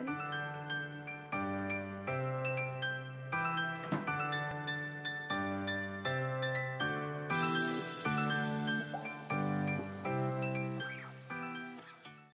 any